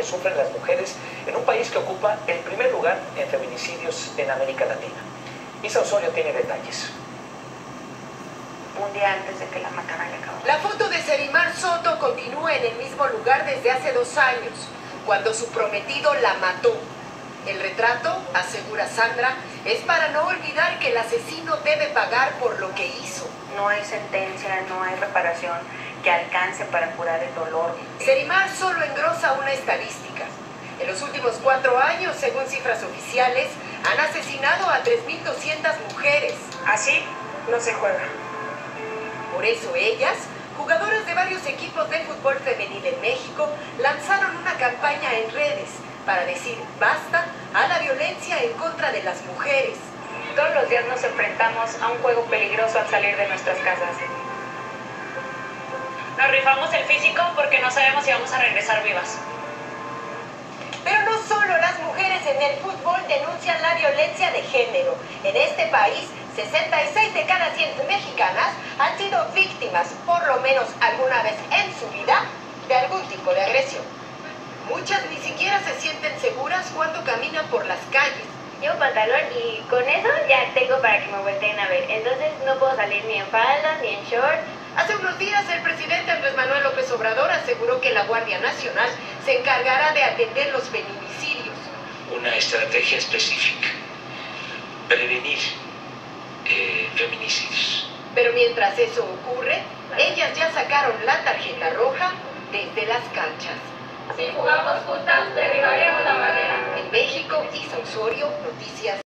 que sufren las mujeres en un país que ocupa el primer lugar en feminicidios en América Latina. Isa Osorio tiene detalles. Un día antes de que la mataran le acabó. La foto de Serimar Soto continúa en el mismo lugar desde hace dos años, cuando su prometido la mató. El retrato, asegura Sandra, es para no olvidar que el asesino debe pagar por lo que hizo. No hay sentencia, no hay reparación que alcance para curar el dolor. Serimar solo engrosa una estadística. En los últimos cuatro años, según cifras oficiales, han asesinado a 3.200 mujeres. Así no se juega. Por eso ellas, jugadoras de varios equipos de fútbol femenil en México, lanzaron una campaña en redes para decir basta a la violencia en contra de las mujeres. Todos los días nos enfrentamos a un juego peligroso al salir de nuestras casas. Nos rifamos el físico porque no sabemos si vamos a regresar vivas. Pero no solo las mujeres en el fútbol denuncian la violencia de género. En este país, 66 de cada 100 mexicanas han sido víctimas, por lo menos alguna vez en su vida, de algún tipo de agresión. Muchas ni siquiera se sienten seguras cuando caminan por las calles. Llevo pantalón y con eso ya tengo para que me volteen a ver. Entonces no puedo salir ni en falda ni en short. Hace unos días López Obrador aseguró que la Guardia Nacional se encargará de atender los feminicidios. Una estrategia específica. Prevenir eh, feminicidios. Pero mientras eso ocurre, ellas ya sacaron la tarjeta roja desde las canchas. Si jugamos juntas, derribaremos la barrera. En México, Isa Osorio, Noticias.